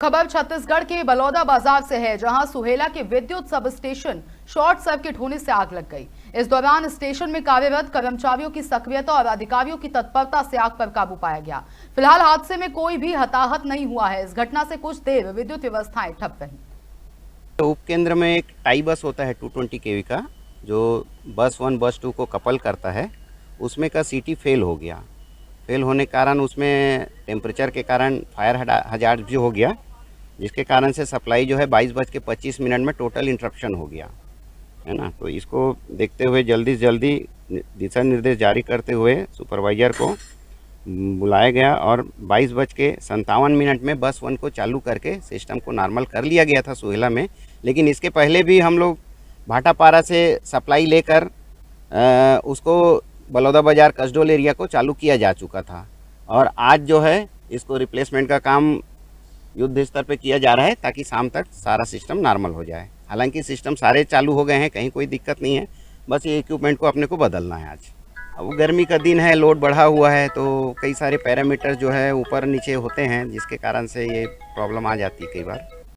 खबर छत्तीसगढ़ के बलौदा बाज़ार से है, जहाँ सुहेला के विद्युत सब स्टेशन शॉर्ट सर्किट होने से आग लग गई। इस दौरान स्टेशन में कार्यरत कर्मचारियों की सक्रियता और अधिकारियों की तत्परता से आग पर काबू पाया गया। फ़िलहाल हादसे में कोई भी हताहत नहीं हुआ है। इस घटना से कुछ देर विद्युत व्यवस्थाएँ ठप रही। उप केंद्र में एक टाई बस होता है टू ट्वेंटी का, जो बस वन, बस टू को कपल करता है। उसमें का सीटी फेल हो गया। फेल होने के कारण उसमें टेम्परेचर के कारण फायर हज़ार भी हो गया। जिसके कारण से सप्लाई जो है बाईस बज के पच्चीस मिनट में टोटल इंटरप्शन हो गया, है ना? तो इसको देखते हुए जल्दी से जल्दी दिशा निर्देश जारी करते हुए सुपरवाइज़र को बुलाया गया और बाईस बज के संतावन मिनट में बस वन को चालू करके सिस्टम को नॉर्मल कर लिया गया था सुहेला में। लेकिन इसके पहले भी हम लोग भाटापारा से सप्लाई लेकर उसको बलौदा बाज़ार कसडोल एरिया को चालू किया जा चुका था। और आज जो है, इसको रिप्लेसमेंट का काम युद्ध स्तर पर किया जा रहा है ताकि शाम तक सारा सिस्टम नॉर्मल हो जाए। हालाँकि सिस्टम सारे चालू हो गए हैं, कहीं कोई दिक्कत नहीं है। बस ये इक्विपमेंट को अपने को बदलना है आज। अब गर्मी का दिन है लोड बढ़ा हुआ है तो कई सारे पैरामीटर जो है ऊपर नीचे होते हैं, जिसके कारण से ये प्रॉब्लम आ जाती है कई बार।